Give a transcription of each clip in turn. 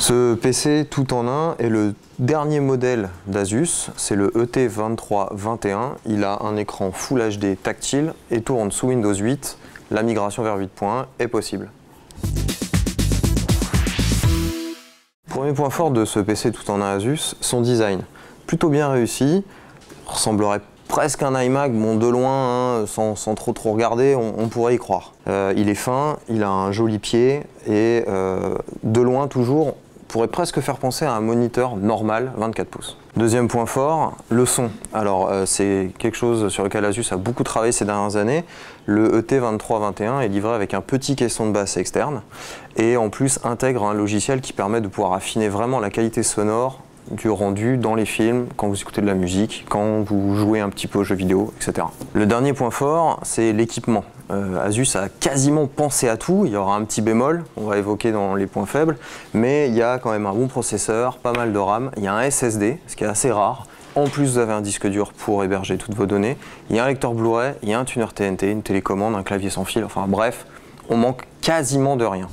Ce PC tout en un est le dernier modèle d'Asus, c'est le E ET2321. Il a un écran Full HD tactile et tourne sous Windows 8. La migration vers 8.1 est possible. Premier point fort de ce PC tout en un Asus, son design. Plutôt bien réussi, ressemblerait presque un iMac, bon de loin, hein, sans, trop trop regarder, on, on pourrait y croire. Euh, il est fin, il a un joli pied et euh, de loin toujours, pourrait presque faire penser à un moniteur normal 24 pouces. Deuxième point fort, le son. Alors euh, c'est quelque chose sur lequel Asus a beaucoup travaillé ces dernières années. Le E ET2321 est livré avec un petit caisson de basse externe et en plus intègre un logiciel qui permet de pouvoir affiner vraiment la qualité sonore du rendu dans les films, quand vous écoutez de la musique, quand vous jouez un petit peu aux jeux vidéo, etc. Le dernier point fort, c'est l'équipement. Euh, Asus a quasiment pensé à tout, il y aura un petit bémol, on va évoquer dans les points faibles, mais il y a quand même un bon processeur, pas mal de RAM, il y a un SSD, ce qui est assez rare. En plus, vous avez un disque dur pour héberger toutes vos données. Il y a un lecteur Blu-ray, il y a un tuner TNT, une télécommande, un clavier sans fil, enfin bref, on manque quasiment de rien.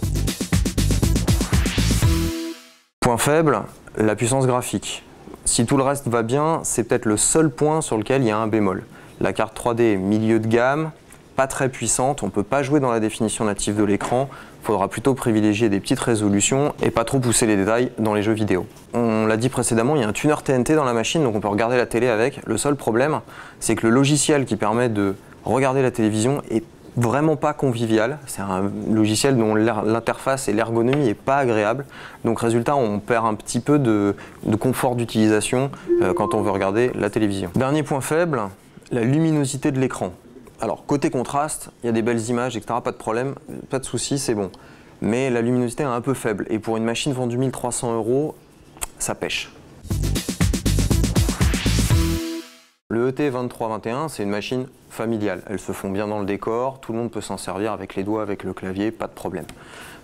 Point faible, la puissance graphique. Si tout le reste va bien, c'est peut-être le seul point sur lequel il y a un bémol. La carte 3D milieu de gamme, pas très puissante, on ne peut pas jouer dans la définition native de l'écran, il faudra plutôt privilégier des petites résolutions et pas trop pousser les détails dans les jeux vidéo. On l'a dit précédemment, il y a un tuner TNT dans la machine, donc on peut regarder la télé avec. Le seul problème, c'est que le logiciel qui permet de regarder la télévision est vraiment pas convivial. C'est un logiciel dont l'interface et l'ergonomie est pas agréable. Donc résultat, on perd un petit peu de, confort d'utilisation euh, quand on veut regarder la télévision. Dernier point faible, la luminosité de l'écran. Alors côté contraste, il y a des belles images, etc. Pas de problème, pas de souci, c'est bon. Mais la luminosité est un peu faible. Et pour une machine vendue 1300 euros, ça pêche. Le E ET2321, c'est une machine familiale. Elles se font bien dans le décor, tout le monde peut s'en servir avec les doigts, avec le clavier, pas de problème.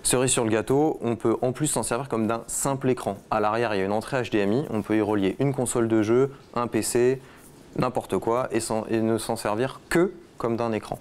Cerise sur le gâteau, on peut en plus s'en servir comme d'un simple écran. À l'arrière, il y a une entrée HDMI, on peut y relier une console de jeu, un PC, n'importe quoi, et, ne s'en servir que comme d'un écran.